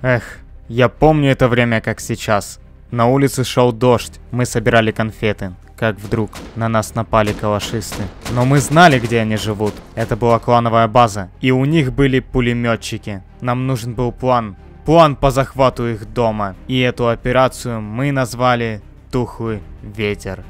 Эх, я помню это время как сейчас. На улице шел дождь, мы собирали конфеты. Как вдруг на нас напали калашисты. Но мы знали, где они живут. Это была клановая база. И у них были пулеметчики. Нам нужен был план. План по захвату их дома. И эту операцию мы назвали «Тухлый ветер».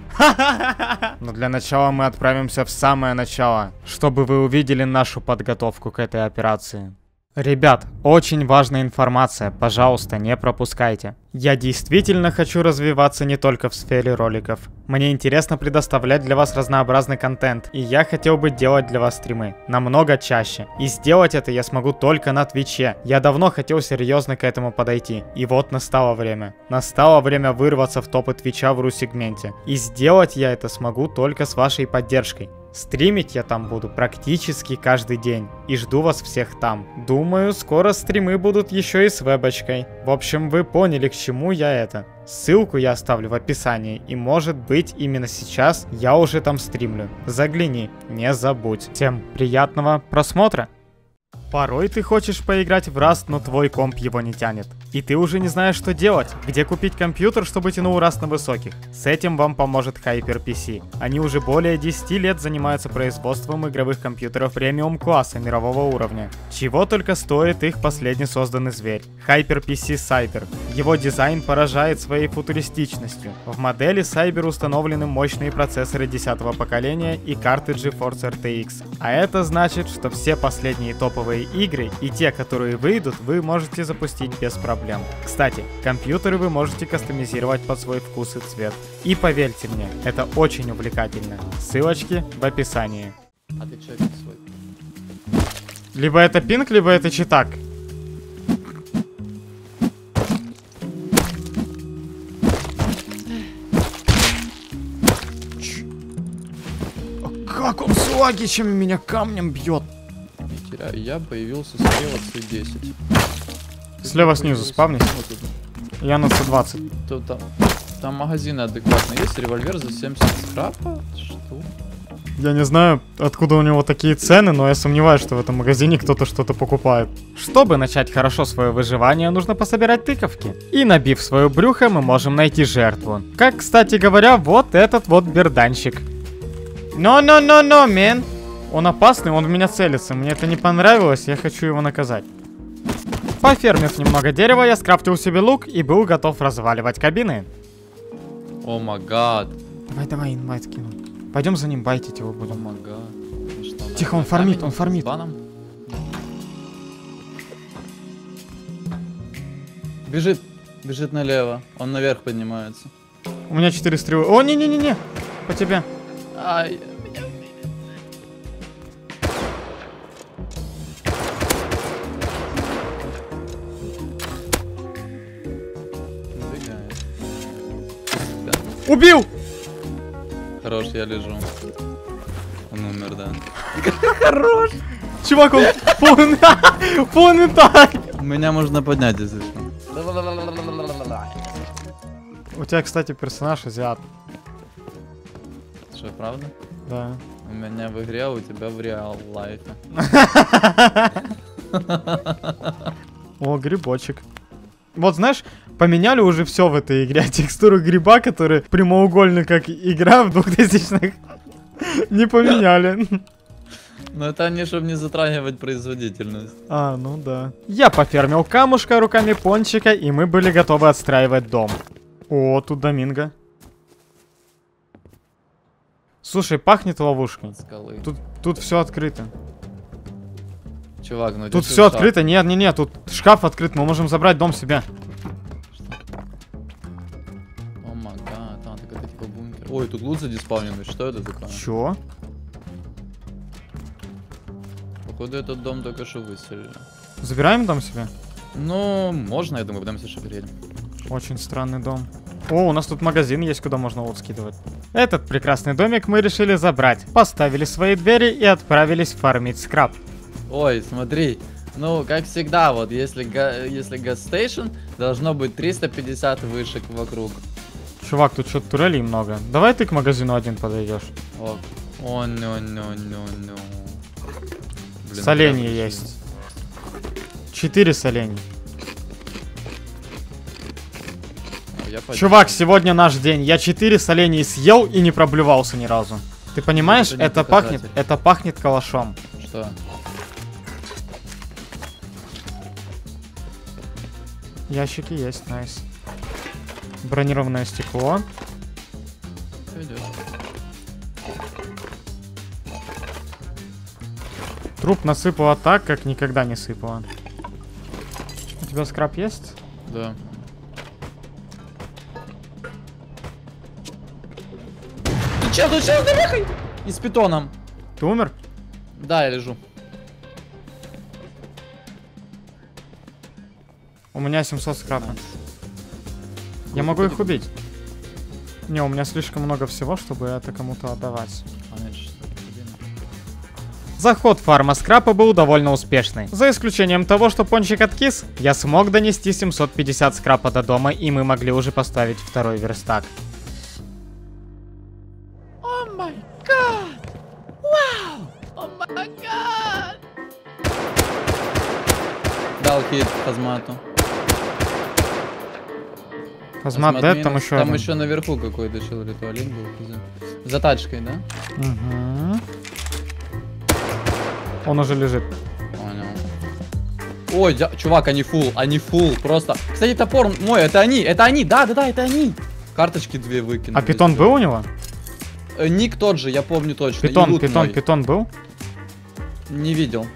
Но для начала мы отправимся в самое начало, чтобы вы увидели нашу подготовку к этой операции. Ребят, очень важная информация, пожалуйста, не пропускайте. Я действительно хочу развиваться не только в сфере роликов. Мне интересно предоставлять для вас разнообразный контент, и я хотел бы делать для вас стримы намного чаще. И сделать это я смогу только на Твиче. Я давно хотел серьезно к этому подойти, и вот настало время. Настало время вырваться в топы Твича в ру-сегменте. И сделать я это смогу только с вашей поддержкой. Стримить я там буду практически каждый день. И жду вас всех там. Думаю, скоро стримы будут еще и с вебочкой. В общем, вы поняли, к чему я это. Ссылку я оставлю в описании. И может быть именно сейчас я уже там стримлю. Загляни, не забудь. Всем приятного просмотра. Порой ты хочешь поиграть в Rust, но твой комп его не тянет. И ты уже не знаешь, что делать, где купить компьютер, чтобы тянул Rust на высоких. С этим вам поможет HyperPC. Они уже более 10 лет занимаются производством игровых компьютеров премиум класса мирового уровня. Чего только стоит их последний созданный зверь. HyperPC Cyber. Его дизайн поражает своей футуристичностью. В модели Cyber установлены мощные процессоры 10 поколения и карты GeForce RTX. А это значит, что все последние топовые игры и те, которые выйдут, вы можете запустить без проблем. Кстати, компьютеры вы можете кастомизировать под свой вкус и цвет. И поверьте мне, это очень увлекательно. Ссылочки в описании. А ты чё, свой? Либо это пинг, либо это читак. Как он с лагичами меня камнем бьет? Не теряй, я появился слева C10. Слева снизу спавнись. Тут. Я на C20. То там, там магазины адекватные. Есть револьвер за 70 скрапа? Что? Я не знаю, откуда у него такие цены, но я сомневаюсь, что в этом магазине кто-то что-то покупает. Чтобы начать хорошо свое выживание, нужно пособирать тыковки. И набив свое брюхо, мы можем найти жертву. Как, кстати говоря, вот этот вот берданщик. Но-но-но-но, мен! Он опасный, он в меня целится. Мне это не понравилось, я хочу его наказать. Пофермив немного дерева, я скрафтил себе лук и был готов разваливать кабины. О май гад. Давай, давай, инвайт кину. Пойдем за ним байтить его О будем. май гад. Ну что, Тихо, он фармит, он фармит. баном? Бежит, бежит налево. Он наверх поднимается. У меня 4 стрелы. О, не-не-не-не! По тебе. Ай, Убил! Хорош, я лежу. Он умер, да. Хорош! Чувак, он полный... полный так! Меня можно поднять, если что. У тебя, кстати, персонаж азиат. Что, правда? Да. У меня в игре, а у тебя в реал лайфе. О, грибочек. Вот знаешь, поменяли уже все в этой игре. Текстуру гриба, который прямоугольный, как игра в 2000-х, не поменяли. Но это они, чтобы не затрагивать производительность. А, ну да. Я пофермил камушка руками пончика, и мы были готовы отстраивать дом. О, тут доминго. Слушай, пахнет ловушкой. Скалы. Тут, тут все открыто. Чувак, ну Тут все шаг. открыто. Нет, нет, нет, тут шкаф открыт, мы можем забрать дом себе. Ой, тут лут задиспавненный, что это такое? Чё? Походу этот дом только что выселили. Забираем дом себе? Ну, можно, я думаю, потом если что переедем. Очень странный дом. О, у нас тут магазин есть, куда можно вот скидывать. Этот прекрасный домик мы решили забрать. Поставили свои двери и отправились фармить скраб. Ой, смотри. Ну, как всегда, вот если, если гастейшн, должно быть 350 вышек вокруг. Чувак, тут что-то турелей много. Давай ты к магазину один подойдешь. О, о, ну, ну, ну, ну. Соленья прям есть. Четыре солений. я поддерживаю. Чувак, сегодня наш день. Я 4 солений съел и не проблевался ни разу. Ты понимаешь, Это это пахнет, это пахнет калашом. Что? Ящики есть, найс. Бронированное стекло. Пойдет. Труп насыпало так, как никогда не сыпало. У тебя скраб есть? Да. Ты че, тут сейчас давай! И с питоном. Ты умер? Да, я лежу. У меня 700 скрапа. Nice. Я могу их убить. Не, у меня слишком много всего, чтобы это кому-то отдавать. Заход фарма скрапа был довольно успешный. За исключением того, что пончик откис, я смог донести 750 скрапа до дома, и мы могли уже поставить второй верстак. О май гад! Вау! О май гад! Дал хит Хазмату. Азмат Хазмат Дэд, там еще Там один. еще наверху какой-то чел ритуалин был. За тачкой, да? Мгм. Он уже лежит. Понял. Ой, чувак, они фул, они фул, просто. Кстати, топор мой, это они, это они, да, да, да, это они. Карточки две выкинули. А питон был у него? Э, Ник тот же, я помню точно. Питон, питон, мой. питон был? Не видел.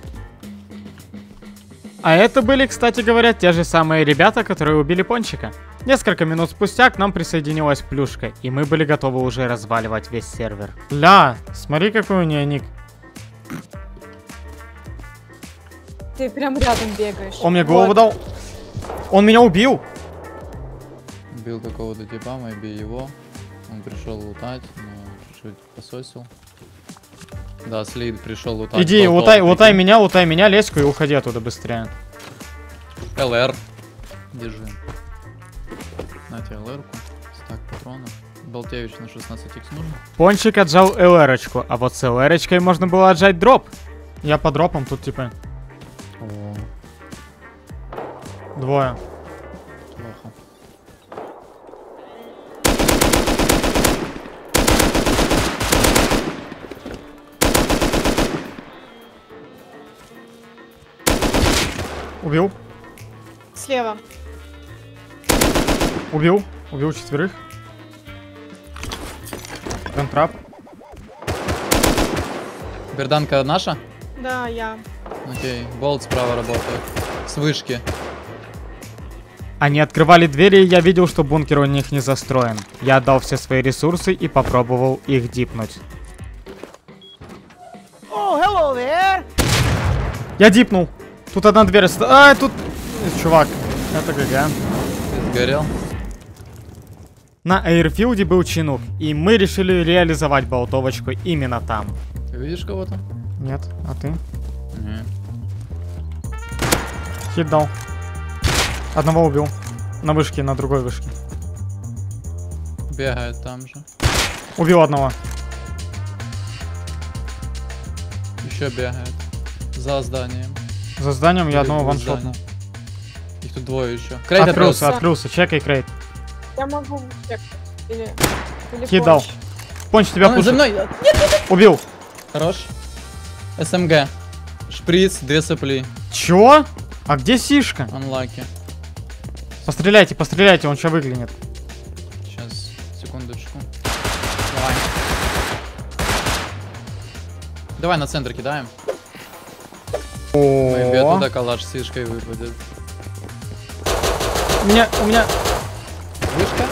А это были, кстати говоря, те же самые ребята, которые убили Пончика. Несколько минут спустя к нам присоединилась Плюшка, и мы были готовы уже разваливать весь сервер. Ля, смотри, какой у нее ник. Ты прям рядом бегаешь. Он мне голову Вот. дал. Он меня убил. Бил какого-то типа, мы бей его. Он пришел лутать, но чуть-чуть пососил. Да, Слид пришел лутать. Иди, болтал, лутай прикинь. меня, лутай меня, леську и уходи оттуда быстрее. ЛР. Держи. На тебе ЛР-ку. Стак патронов. Болтевич на 16х нужно? Пончик отжал ЛРочку, а вот с ЛРочкой можно было отжать дроп. Я по дропам тут типа О, двое. Убил, Слева. убил, убил четверых. Gun trap. Берданка наша? Да, я. Окей. Болт справа работает. С вышки. Они открывали двери, и я видел, что бункер у них не застроен. Я отдал все свои ресурсы и попробовал их дипнуть. Я дипнул. Тут одна дверь. оста- А, тут... Чувак, это GG. Ты сгорел? На Эйрфилде был чинук, и мы решили реализовать болтовочку именно там. Ты видишь кого-то? Нет, а ты? Не. Хит дал. Одного убил. На вышке, на другой вышке. Бегает там же. Убил одного. Еще бегает. За зданием. За зданием я одного в ваншотнул. здании. Их тут двое еще. Крейт Открылся, открылся. открылся. Чекай крейт. Я могу чек. Или... или Хит дал. помощь. Понч тебя Он за пушит. мной. Убил. Хорош. СМГ. Шприц, две сопли. Чё? А где Сишка? Анлаки. Постреляйте, постреляйте, он сейчас выглянет. Сейчас, секундочку. Давай. Давай на центр кидаем. Мэйби О, оттуда калаш с вишкой выпадет. у меня, у меня... Вышка?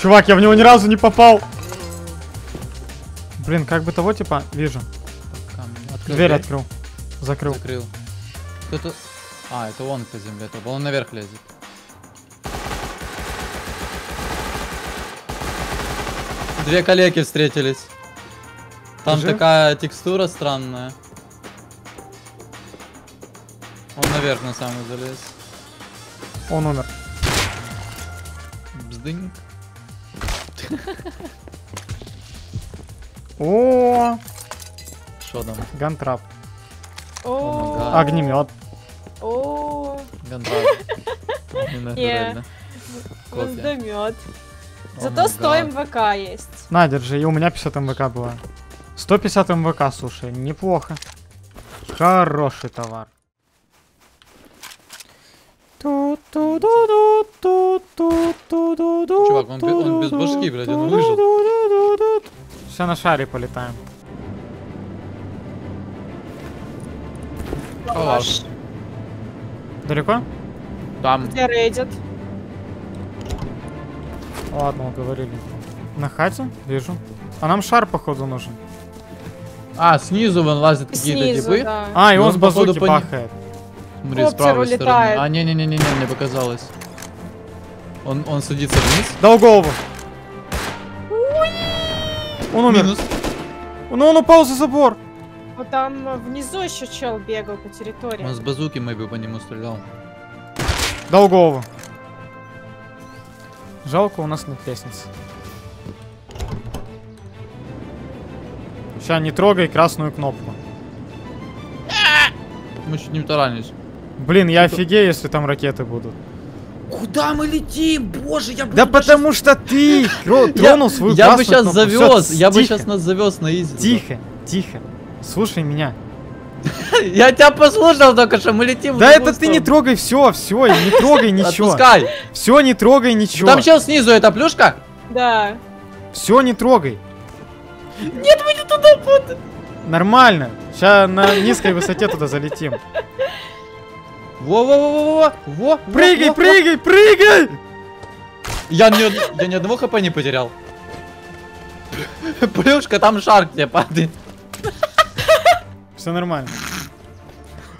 Чувак, я в него ни разу не попал. Блин, как бы того типа, вижу. Открыл Дверь открыл. Закрыл. Закрыл. Кто-то... А, это он по земле топал. Он наверх лезет. Две коллеги встретились. Там Жив? такая текстура странная. Он наверх на самый залез. Он умер. Бздынь. О, Что там? гантрап. О. Огнемет. о, Гондрат. Не натурально. Кофе. Звездомет. О Зато май 100 гад. МВК есть. На, держи, и у меня 50 МВК было. 150 МВК, слушай, неплохо. Хороший товар. Чувак, он он без башки, блядь, он выжил. Все на шаре полетаем. Калаш. Далеко? Там. Где рейдит? Ладно, уговорили. На хате? Вижу. А нам шар, походу, нужен. А, снизу вон лазят какие-то типы. да. А, и он он, с походу, базуки по ним- бахает. Смотри, с правой стороны. улетает. А, не-не-не-не, мне показалось. Он, он садится вниз. Дал голову. Он умер. Минус. Ну, он упал за забор. Вот там э, внизу еще чел бегал по территории. Он с базуки мэйби по нему стрелял. Дал голову. Жалко, у нас нет лестницы. Сейчас не трогай красную кнопку. Мы чуть не таранились. Блин, я офигею, если там ракеты будут. Куда мы летим? Боже, я. Да потому что ты тро- тронул свою Я бы сейчас завез, я бы сейчас нас завез на изи. Тихо, тихо. Слушай меня. Я тебя послушал только что, мы летим в Да это ты не трогай все, все, не трогай ничего. Отпускай. Все, не трогай ничего. Там чел снизу, это плюшка? Да. Все, не трогай. Нет, мы не туда. Нормально. Сейчас на низкой высоте туда залетим. Во-во-во-во-во. Во, во, Прыгай, во, прыгай, прыгай! Я ни, я ни одного хп не потерял. Плюшка, там шар тебе падает. Все нормально.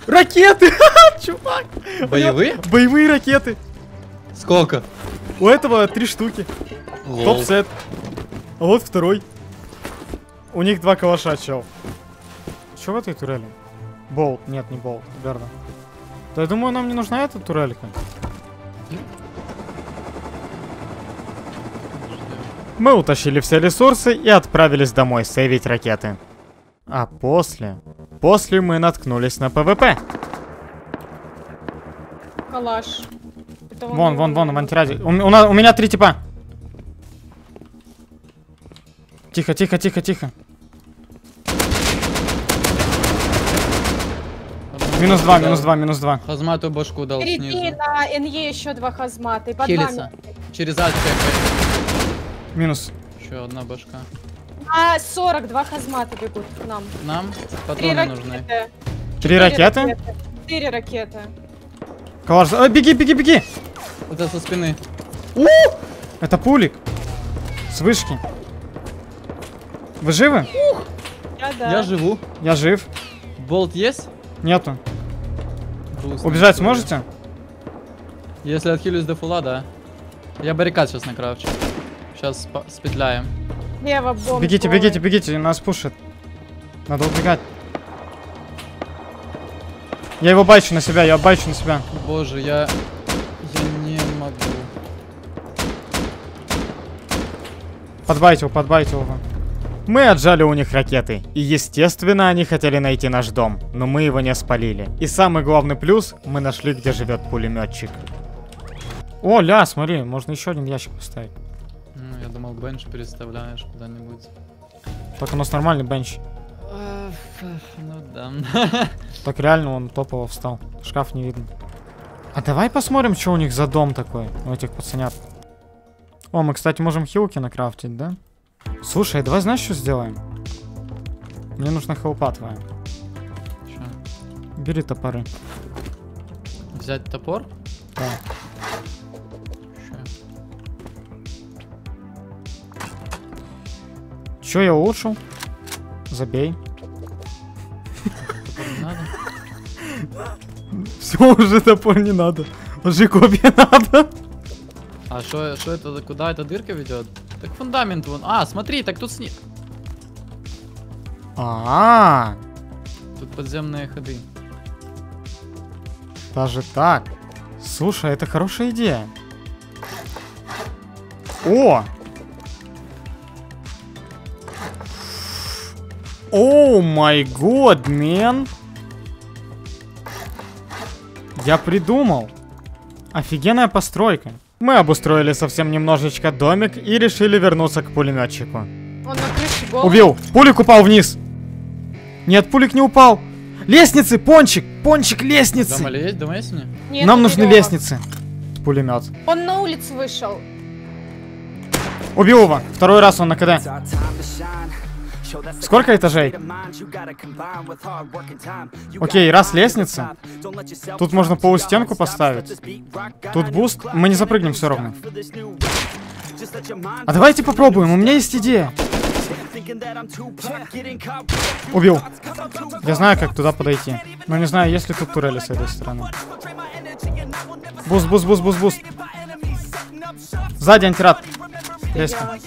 Ракеты! Чувак! Боевые? Боевые ракеты. Сколько? У этого три штуки. Топ-сет. А вот второй. У них два калаша, чел. Че в этой турели? Болт. Нет, не болт. Верно. Да я думаю, нам не нужна эта турелька. Мы утащили все ресурсы и отправились домой сейвить ракеты. А после... После мы наткнулись на PvP. Калаш. Это он Вон, вон, вон, в антираде. У, у у меня три типа. Тихо, тихо, тихо, тихо. Минус два, минус два, минус два. Хазмату башку дал Впереди снизу. на НЕ еще два хазмата. И под Хилится. вами. Через альфа. Минус. Еще одна башка. А, 42 хазмата бегут к нам. Нам Три патроны нужны. ракеты. Три ракеты? Четыре ракеты. Калаш. Ой, беги, беги, беги! Это со спины. Это пулик. С вышки. Вы живы? Я, да. Я живу. Я жив. Болт есть? Нету. Грустно. Убежать история. сможете? Если отхилюсь до фула, да. Я баррикад сейчас накрафчу. Сейчас спетляем. Лево бомб. Бегите, бегите, бегите, нас пушит. Надо убегать. Я его байчу на себя, я байчу на себя. Боже, я... Я не могу. Подбайтил, подбайтил его. Мы отжали у них ракеты. И естественно, они хотели найти наш дом. Но мы его не спалили. И самый главный плюс, мы нашли, где живет пулеметчик. О, ля, смотри, можно еще один ящик поставить. Ну, я думал, бенч переставляешь куда-нибудь. Так у нас нормальный бенч. Ну да. Так реально он топово встал. Шкаф не видно. А давай посмотрим, что у них за дом такой, у этих пацанят. О, мы, кстати, можем хилки накрафтить, да? Слушай, давай знаешь, что сделаем? Мне нужна хелпа твоя. Чё? Бери топоры. Взять топор? Да. Че я улучшил? Забей. Все, уже топор не надо. Уже копья надо. А что это, куда эта дырка ведет? Так фундамент вон. А, смотри, так тут сни... А, Тут подземные ходы. даже так. Слушай, это хорошая идея. О! О май год, мен! Я придумал. Офигенная постройка. Мы обустроили совсем немножечко домик и решили вернуться к пулеметчику. Он на крыше голый. Убил! Пулик упал вниз! Нет, пулик не упал! Лестницы, пончик! Пончик, лестницы! Дома есть? Дома есть? Нет, Нам нужны него. лестницы. Пулемет. Он на улицу вышел. Убил его. Второй раз он на КД. Сколько этажей? Окей, раз лестница. Тут можно полустенку поставить. Тут буст. Мы не запрыгнем все равно. А давайте попробуем, у меня есть идея. Убил. Я знаю, как туда подойти. Но не знаю, есть ли тут турели с этой стороны. Буст, буст, буст, буст, буст. Сзади антирад. Лестница.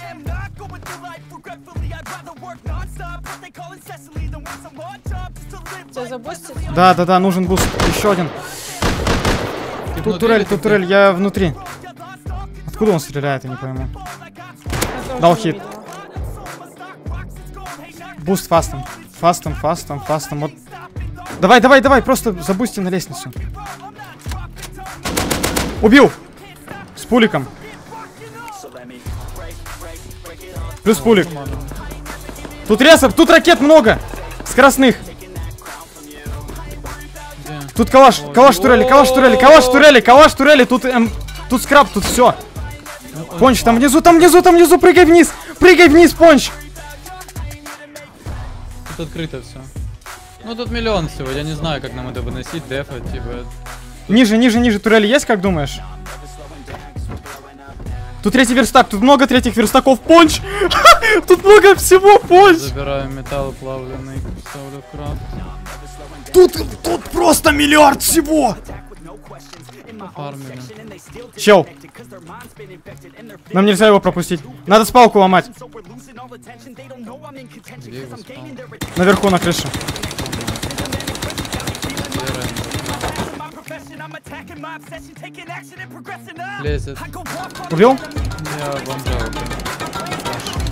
Да, да, да, нужен буст. Еще один. Ты Тут турель, тут турель, я внутри. Откуда он стреляет, я не пойму. Дал хит. Буст фастом. Фастом, фастом, фастом. Вот. Давай, давай, давай, просто забусти на лестницу. Убил! С пуликом. Плюс пулик. Тут ресов, тут ракет много! Скоростных. Где? Тут калаш, калаш турели, калаш турели, калаш турели, калаш турели, тут эм, тут скраб, тут все. Понч, там внизу, там внизу, там внизу, прыгай вниз! Прыгай вниз, Понч! Тут открыто все. Ну тут миллион всего, я не знаю, как нам это выносить, дефать, типа. Ниже, ниже, ниже турели есть, как думаешь? Тут третий верстак, тут много третьих верстаков, Понч! Тут много всего, Понч! Забираю металл плавленый, ставлю в крафт. Тут, тут просто миллиард всего! Фармили. Чел. Нам нельзя его пропустить. Надо спалку ломать. Наверху на крыше. Лезет. Убил? Я бомжа убил.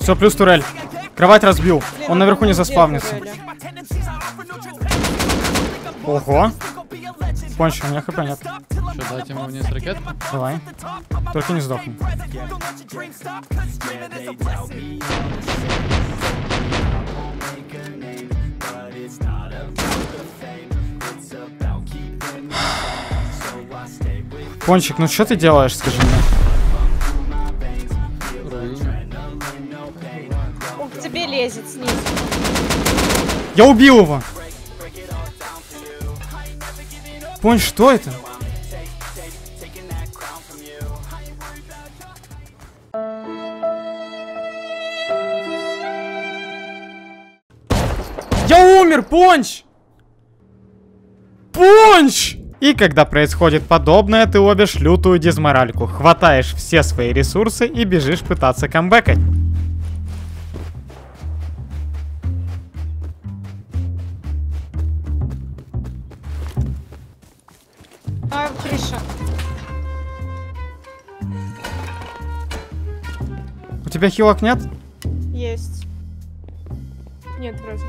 Все, плюс турель. Кровать разбил. Он наверху не заспавнится. Ого. Понч, у меня хп нет. Что, дать ему вниз ракетку? Давай. Только не сдохни. Пончик, ну что ты делаешь, скажи мне? Я убил его! Понч, что это? Я умер, Понч! Понч! И когда происходит подобное, ты ловишь лютую дизморальку, хватаешь все свои ресурсы и бежишь пытаться камбэкать. Тебя хилок нет? Есть. Нет, вроде.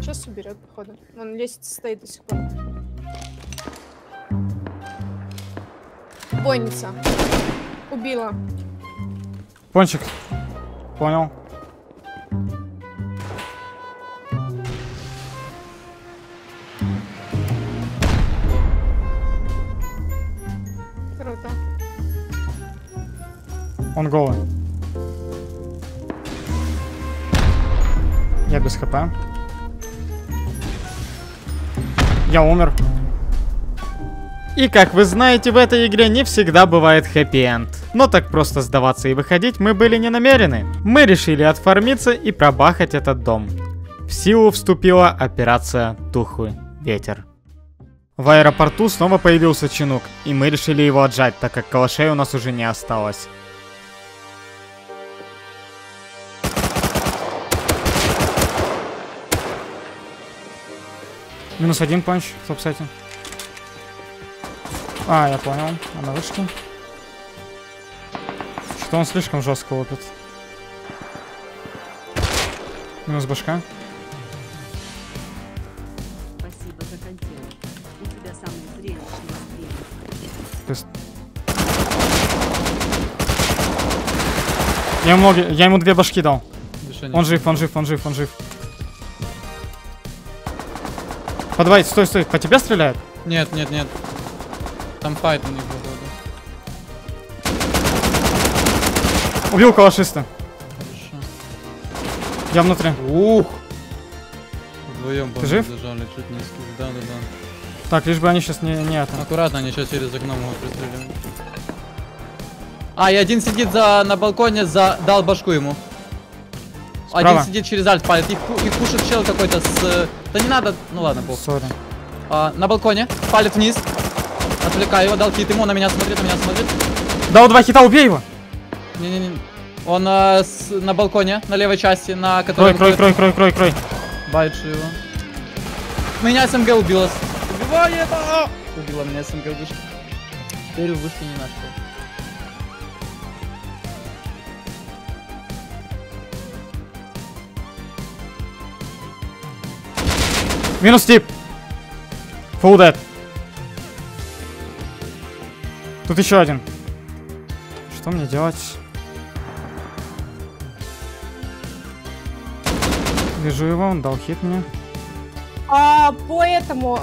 Сейчас уберет, походу. Вон лестница стоит до сих пор. Бойница. Убила. Пончик. Понял. Он голый. Я без хп. Я умер. И как вы знаете, в этой игре не всегда бывает хэппи-энд. Но так просто сдаваться и выходить мы были не намерены. Мы решили отфармиться и пробахать этот дом. В силу вступила операция «Тухлый ветер». В аэропорту снова появился чинук, и мы решили его отжать, так как калашей у нас уже не осталось. Минус один панч в топ-сете. А, я понял. А на вышке. Что он слишком жестко лупит. Минус башка. Спасибо за контент. самый зрелищный стрим. То есть- Я ему, ноги- я ему две башки дал. Он жив, он жив, он жив, он жив. Подавай, стой, стой, по тебе стреляют? Нет, нет, нет. Там файт у них был. Убил калашиста. Хорошо. Я внутри. Ух! Вдвоем Ты жив? зажали, чуть не скид. Да, да, да. Так, лишь бы они сейчас не, не это. Аккуратно, они сейчас через окно могут пристреливать. А, и один сидит за, на балконе, за, дал башку ему. Справа. Один сидит через альт палит. Их, их пушит чел какой-то с... Да не надо, ну ладно, бог. Сори. А, на балконе, палит вниз. Отвлекаю его, дал кит ему, на меня смотрит, на меня смотрит. Дал два хита, убей его! Не-не-не. Он э, с- на балконе, на левой части, на Крой, которой... крой, крой, крой, крой, крой. Байджи его. Меня СМГ убила. Убивает! а! Убила меня СМГ в вышке. Теперь в вышке не нашел. Минус тип. Full dead. Тут еще один. Что мне делать? Вижу его, он дал хит мне. А по этому...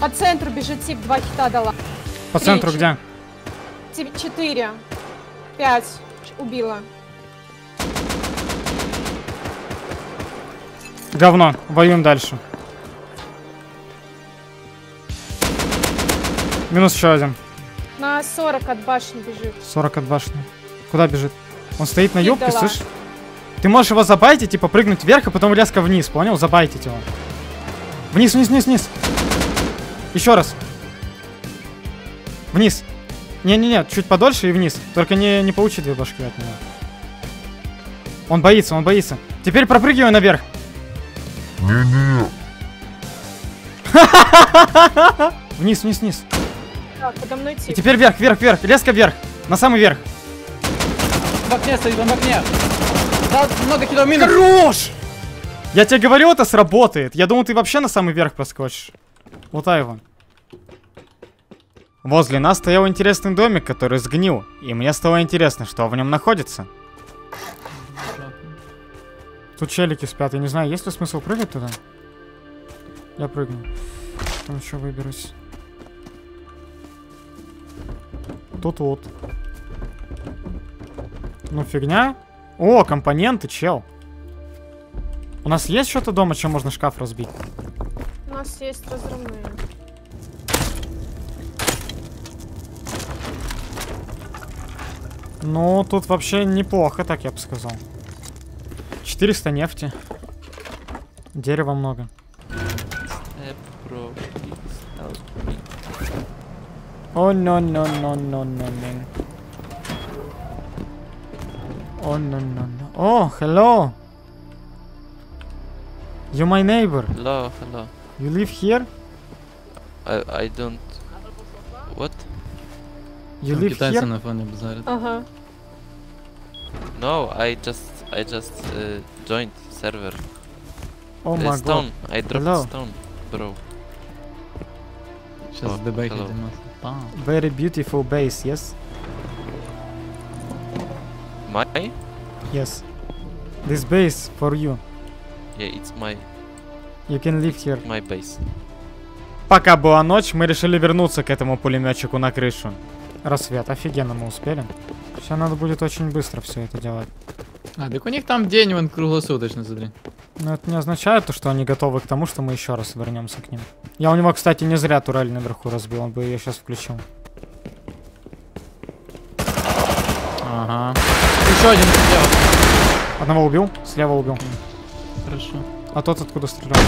По центру бежит тип, два хита дала. По центру Три, где? Тип четыре. Пять. Ч- Убила. Говно. Воюем дальше. Минус еще один. На 40 от башни бежит. 40 от башни. Куда бежит? Он стоит на юбке, слышь? Ты можешь его забайтить, типа прыгнуть вверх, а потом резко вниз, понял? Забайтить его. Вниз, вниз, вниз, вниз. Еще раз. Вниз. Не-не-не, чуть подольше и вниз. Только не, не получи две башки от него. Он боится, он боится. Теперь пропрыгивай наверх. Вниз, вниз, вниз. Так, подо мной И тип. теперь вверх, вверх, вверх. Резко вверх. На самый верх. В окне стоит, он в окне. Дал много хитов минус. Хорош! Я тебе говорил, это сработает. Я думал, ты вообще на самый верх проскочишь. Вот его. Возле нас стоял интересный домик, который сгнил. И мне стало интересно, что в нем находится. Тут челики спят. Я не знаю, есть ли смысл прыгать туда? Я прыгну. Там еще выберусь. Тут вот. Ну фигня. О, компоненты, чел. У нас есть что-то дома, чем можно шкаф разбить? У нас есть разрывные. Ну, тут вообще неплохо, так я бы сказал. 400 нефти. Дерева много. О, но, но, но, но, но, но. О, но, но, но. О, hello. You my neighbor. Hello, hello. You live here? I I don't. What? You live Китайцы here? на фоне базарят. Ага. No, I just I just uh, joined server. Uh, май гад. stone. I dropped Hello. stone, bro. Сейчас О, дебейки hello. Димас. Пам. Very beautiful base, yes? My? Yes. This base for you. Yeah, it's my You can live here. my base. Пока была ночь, мы решили вернуться к этому пулеметчику на крышу. Рассвет, офигенно мы успели. Сейчас надо будет очень быстро все это делать. А, так у них там день, вон круглосуточно, смотри. Но это не означает, то, что они готовы к тому, что мы еще раз вернемся к ним. Я у него, кстати, не зря турель наверху разбил, он бы ее сейчас включил. Ага. Еще один слева. Одного убил, слева убил. Хорошо. А тот откуда стрелял?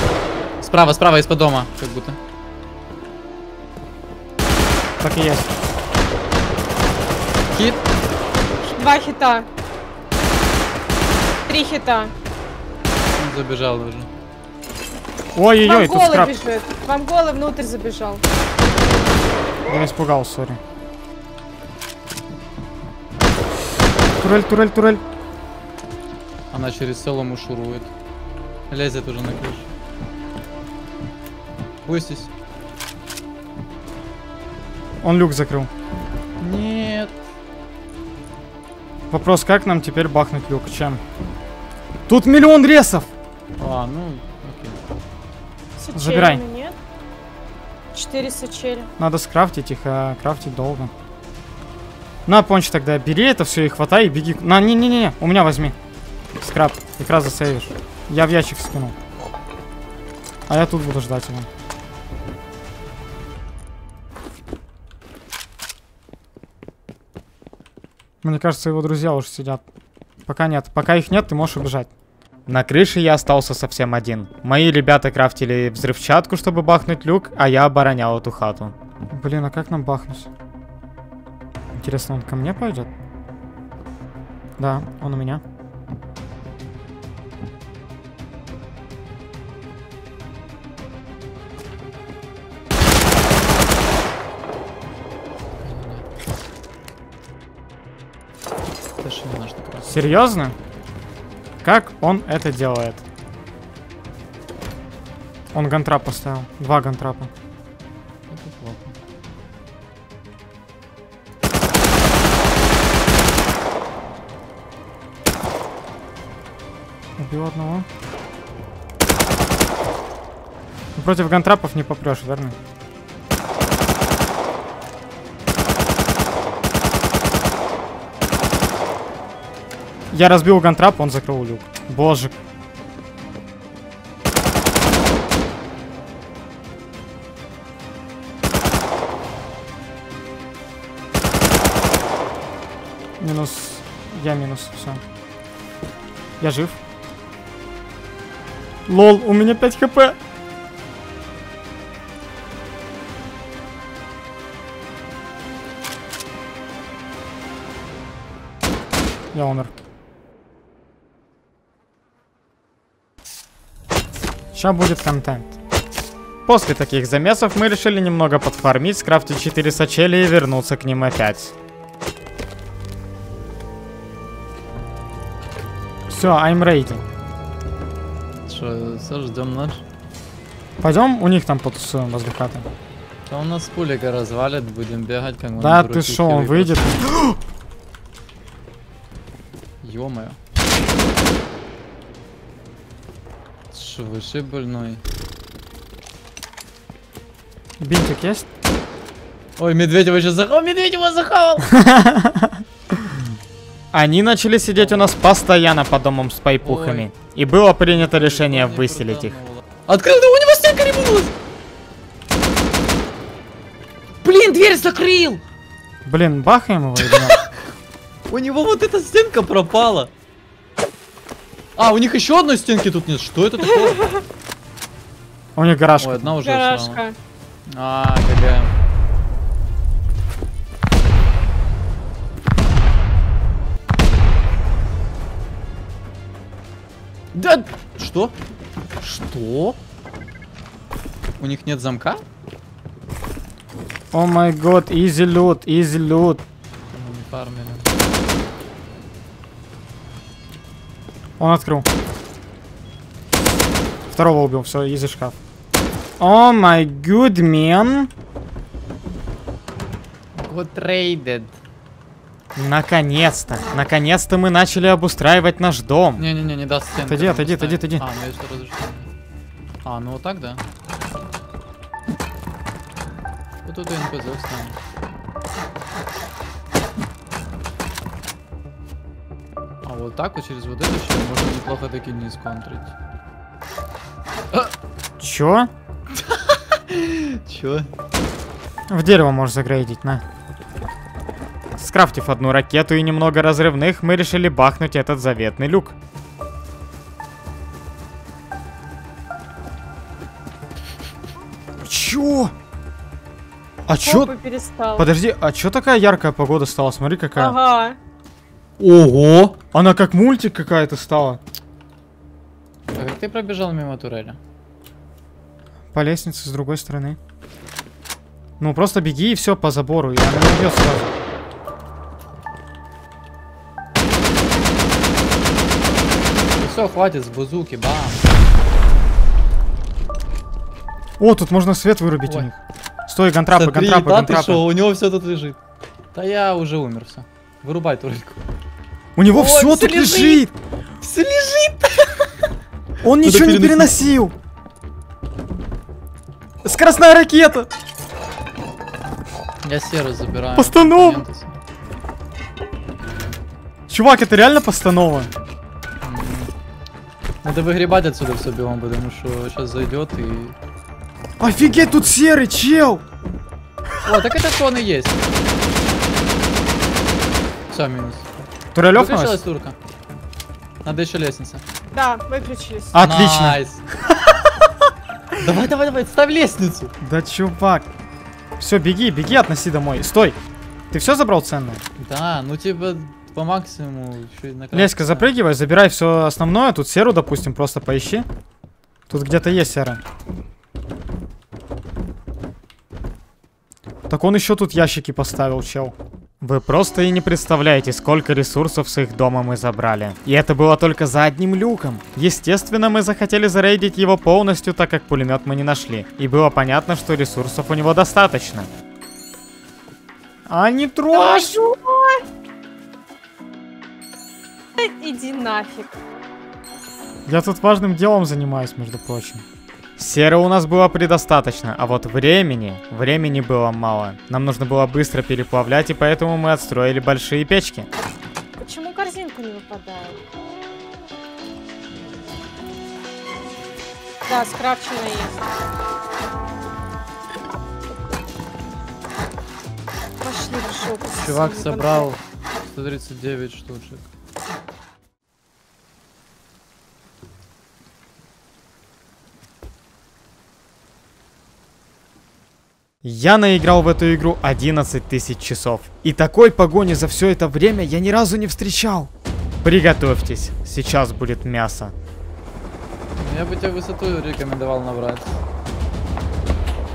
Справа, справа, из-под дома, как будто. Так и есть. Хит. Два хита. Три хита. Он забежал уже. Ой-ой-ой, тут скраб. бежит. Вам голый внутрь забежал. Я испугался, сори. Турель, турель, турель. Она через солому шурует. Лезет уже на крышу. Пустись. Он люк закрыл. Нет. Вопрос, как нам теперь бахнуть люк? Чем? Тут миллион ресов! А, ну, окей. Забирай. нет? Четыре сачеля. Надо скрафтить их, а крафтить долго. На, Понч, тогда бери это все и хватай, и беги. На, не-не-не, у меня возьми. Скраб, как раз засейвишь. Я в ящик скинул. А я тут буду ждать его. Мне кажется, его друзья уже сидят. Пока нет. Пока их нет, ты можешь убежать. На крыше я остался совсем один. Мои ребята крафтили взрывчатку, чтобы бахнуть люк, а я оборонял эту хату. Блин, а как нам бахнуть? Интересно, он ко мне пойдет? Да, он у меня. Серьезно? Как он это делает? Он гантрап поставил. Два гантрапа. Это плохо. Убил одного. Ну, Против гантрапов не попрешь, верно? Я разбил гантрап, он закрыл люк. Боже. Минус. Я минус, все. Я жив. Лол, у меня 5 хп. Я умер. Сейчас будет контент. После таких замесов мы решили немного подфармить, скрафтить 4 сачели и вернуться к ним опять. Все, I'm ready. Что, все, ждем ночь? Пойдем у них там потусуем возле хаты. Да у нас пулика развалит, будем бегать, как мы Да ты шо, он выйдет. Ё-моё. Что, выше больной? Бинтик есть? Ой, медведь его сейчас захавал, медведь его захавал! Они начали сидеть у нас постоянно по домам с пайпухами. И было принято решение выселить их. Открыл, да у него стенка ремнулась! Блин, дверь закрыл! Блин, бахаем его? У него вот эта стенка пропала. А, у них еще одной стенки тут нет. Что это такое? У них гаражка. Ой, одна уже. Гаражка. А, ГГ. Да, что? Что? У них нет замка? О май год, easy loot, easy loot. Ну, не фармили. Он открыл. Второго убил, все, easy шкаф. О май good man. Вот трейдед. Наконец-то, наконец-то мы начали обустраивать наш дом. Не-не-не, не даст стенку. Отойди, отойди, отойди, отойди. А, ну. А, ну вот так, да? Вот тут НПЗ встанет. Вот так вот через вот это еще можно неплохо таки не сконтрить. Чё? Чё? В дерево можешь загрейдить, на. Скрафтив одну ракету и немного разрывных, мы решили бахнуть этот заветный люк. Чё? А чё? Перестал. Подожди, а чё такая яркая погода стала? Смотри какая. Ага. Ого! Она как мультик какая-то стала. А как ты пробежал мимо турели? По лестнице с другой стороны. Ну, просто беги и все по забору, и она не идет сразу. все, хватит с бузуки, бам. О, тут можно свет вырубить у Ой. них. Стой, контрапы, Смотри, контрапы, да, ты контрапы. шо, у него все тут лежит. Да я уже умер, все. Вырубай турельку. У него Ой, все тут лежит. лежит. Все лежит! Он ничего не переносил. Скоростная ракета. Я серую забираю. Постанова. Чувак, это реально постанова. Надо выгребать отсюда все белом, потому что сейчас зайдет и... Офигеть, тут серый чел. О, так это он и есть. Все, минус. Турелев Выключилась турка. Надо еще лестница. Да, выключились. Отлично. Nice. Давай, давай, давай, ставь лестницу. Да чувак. Все, беги, беги, относи домой. Стой. Ты все забрал ценное? Да, ну типа по максимуму еще и на Леська, запрыгивай, забирай все основное. Тут серу, допустим, просто поищи. Тут где-то есть сера. Так он еще тут ящики поставил, чел. Вы просто и не представляете, сколько ресурсов с их дома мы забрали. И это было только за одним люком. Естественно, мы захотели зарейдить его полностью, так как пулемет мы не нашли. И было понятно, что ресурсов у него достаточно. А не трожь! Иди нафиг. Я тут важным делом занимаюсь, между прочим. Серы у нас было предостаточно, а вот времени, времени было мало. Нам нужно было быстро переплавлять, и поэтому мы отстроили большие печки. Почему корзинка не выпадает? Да, скрафчено есть. Пошли в жопу. Чувак собрал 139 штучек. Я наиграл в эту игру 11 тысяч часов. И такой погони за все это время я ни разу не встречал. Приготовьтесь, сейчас будет мясо. Я бы тебе высоту рекомендовал набрать.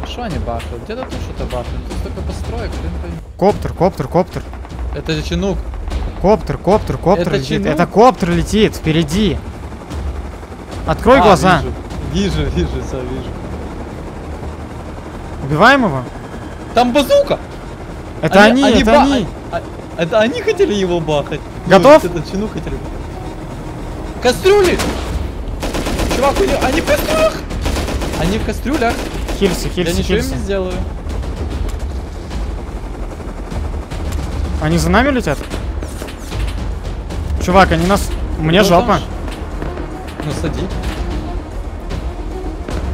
Что они бахают? Где-то тут что-то бахают. Тут столько построек, блин. Коптер, коптер, коптер. Это же чинук. Коптер, коптер, коптер Это летит. чинук? Это коптер летит впереди. Открой А, глаза. Вижу, вижу, вижу, все вижу. Убиваем его? Там базука! Это они, это ба- они. а- а- это они хотели его бахать. Готов? Ну, этот чинук хотели. Кастрюли! Чувак, у него- они в кастрюлях! Они в кастрюлях. Хильсы, Я хильсы, ничего им не сделаю. Они за нами летят? Чувак, они нас... Мне Ну, жопа. там ж- Ну, сади.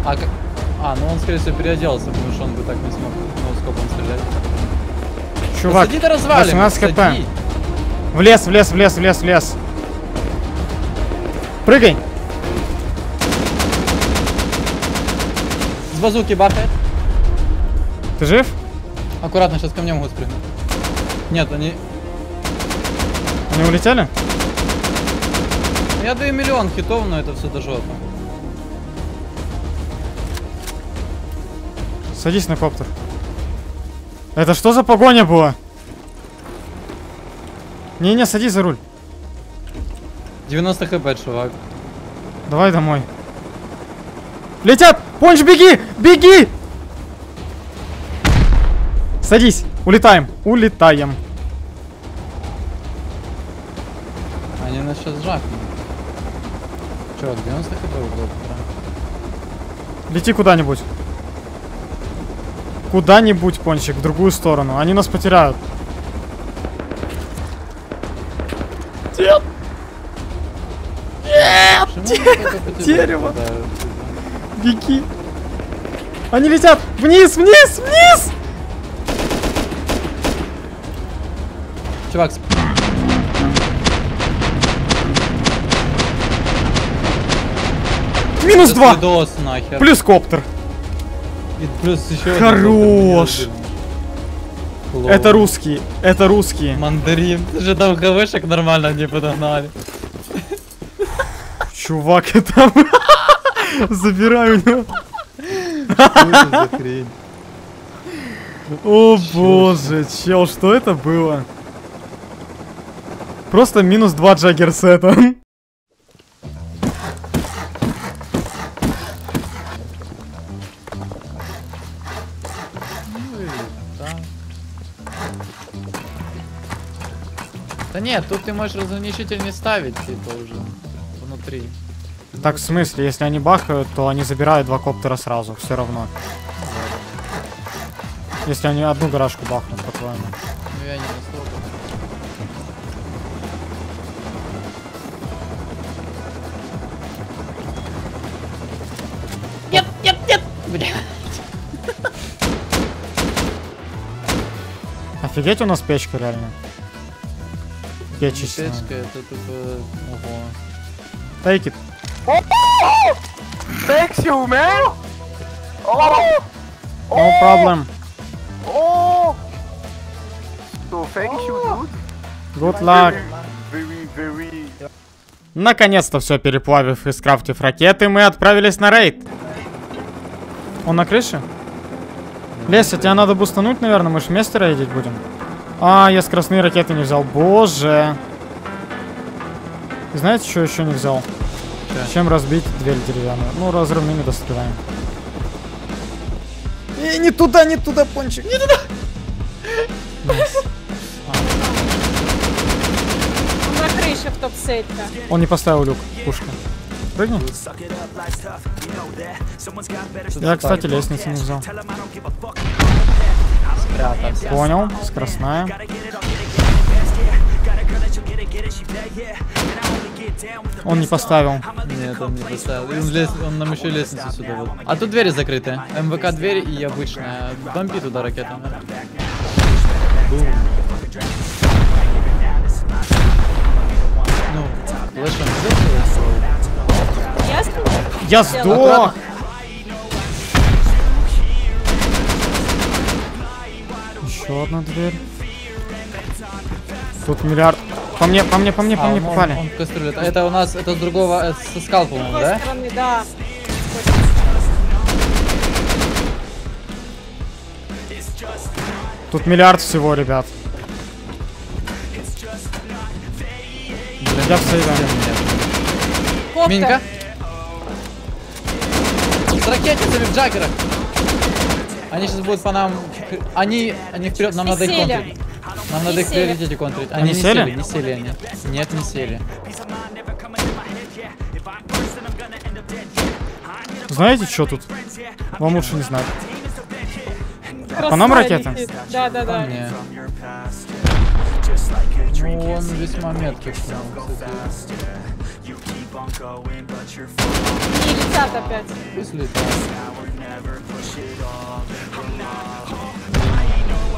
А, как... а, ну он, скорее всего, переоделся, потому что он бы так не смог ноускопом стрелять. Чувак, сади да развалим, 18 хп. сади. В лес, в лес, в лес, в лес, в лес. Прыгай. С базуки бахает. Ты жив? Аккуратно, сейчас ко мне могут спрыгнуть. Нет, они... Они улетели? Я даю миллион хитов, но это все до жопы. Садись на коптер. Это что за погоня была? Не-не, садись за руль. 90 хп, чувак. Давай домой. Летят! Понч, беги! Беги! Садись. Улетаем. Улетаем. Они нас сейчас жахнут. Чувак, 90 хп было. Лети куда-нибудь. Куда-нибудь, Пончик, в другую сторону. Они нас потеряют. Нет! дерево. Беги. Они летят вниз, вниз, вниз! Чувак, Минус два! Плюс коптер. И плюс еще Хорош. неожиданно. Это Клоун. русские, это русские. Мандарин. Ты же там ХВшек нормально не подогнали. Чувак, это... Забираю его. О боже, чел, что это было? Просто минус два джаггерсета. Нет, тут ты можешь разграничитель не ставить, типа уже внутри. Так, в смысле, если они бахают, то они забирают два коптера сразу, все равно. Если они одну гаражку бахнут, по-твоему. Ну я не настолько. Нет, нет, нет! Бля. Офигеть у нас печка реально. Не Печечная. Печка, это тупо... Ого. Take it. Thanks you, man. Oh, No problem. oh. So thank you, dude. Good luck. Very, very. Наконец-то все переплавив и скрафтив ракеты, мы отправились на рейд. Он на крыше? Леся, тебя надо бустануть, наверное, мы же вместе рейдить будем. А, я скоростные ракеты не взял. Боже. И знаете, что еще не взял? Чё? Чем разбить дверь деревянную? Ну, разрывными достреляем. И не туда, не туда, пончик, не туда. Он на крыше в топ-сетка. Он не поставил люк, пушка. Прыгни. Я, кстати, лестницу не взял. Спрятался. Понял, скоростная. Он не поставил. Нет, он не поставил. И Он, лез- он нам еще лестницу сюда вот. А тут двери закрыты. МВК дверь и обычная. Бомби туда ракетами. Бум. Ну, флешем? Я сдох! Еще одна дверь. Тут миллиард. По мне, по мне, по мне, по А, мне он, попали. он кастрюлет. А Это у нас, это с другого, э, со скал, по-моему, да? стороны, да. Тут миллиард всего, ребят. Я в сейве. Коптер. Минька. С ракетницами в джаггерах. Они сейчас будут по нам... Они, они вперед, нам Не надо их сели. контрить. Нам надо Не их приоритете контрить. Они не сели? сели? Не сели они. Нет, не сели. Знаете, что тут? Вам лучше не знать. Красава По нам ракета? летит. Да, да, да. Не. Ну, он весьма меткий. Не летят опять. Пусть летает.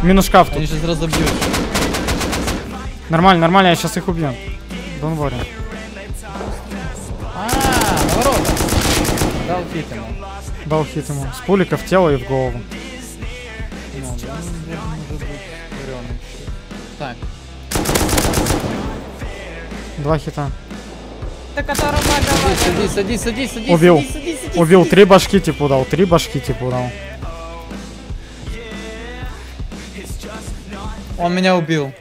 Минус шкаф тут. Они сейчас разобьют. Нормально, нормально, я сейчас их убью. Don't worry. А, ворота. Дал хит ему. Дал хит ему. С пулика в тело и в голову. Ну. Так, Два хита. Это которого давай. садись, садись, садись, садись, Убил. садись, садись, садись, Убил, садись. три башки типа дал, три башки типа дал. Он меня убил.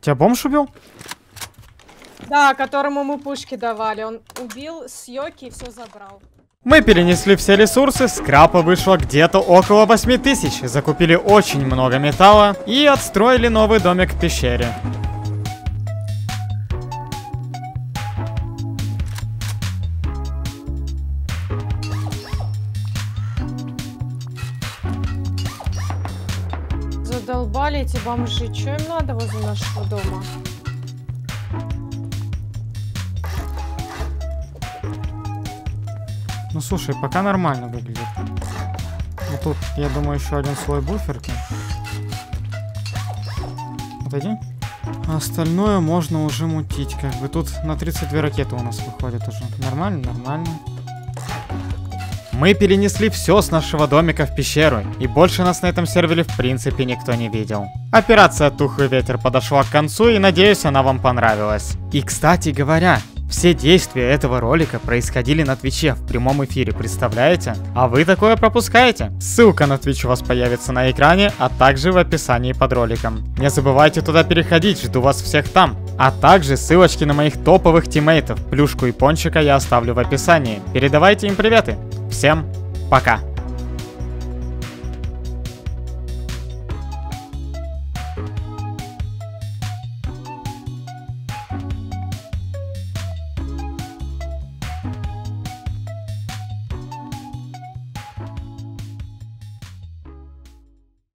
Тебя бомж убил? Да, которому мы пушки давали. Он убил с Йоки и все забрал. Мы перенесли все ресурсы, скрапа вышло где-то около 8000, закупили очень много металла и отстроили новый домик в пещере. Задолбали эти бомжи. Что им надо возле нашего дома? Ну слушай, пока нормально выглядит. Ну тут, я думаю, еще один слой буферки. Отойди. А остальное можно уже мутить, как бы. Тут на 32 ракеты у нас выходит уже. Нормально, нормально. Мы перенесли все с нашего домика в пещеру, и больше нас на этом сервере в принципе никто не видел. Операция «Тухлый ветер» подошла к концу, и надеюсь, она вам понравилась. И, кстати говоря, все действия этого ролика происходили на Твиче в прямом эфире, представляете? А вы такое пропускаете? Ссылка на Твич у вас появится на экране, а также в описании под роликом. Не забывайте туда переходить, жду вас всех там. А также ссылочки на моих топовых тиммейтов, Плюшку и Пончика я оставлю в описании. Передавайте им приветы. Всем пока!